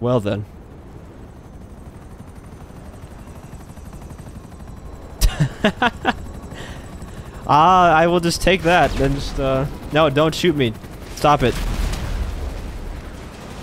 Well then. ah, I will just take that. Then just, uh... No, don't shoot me. Stop it.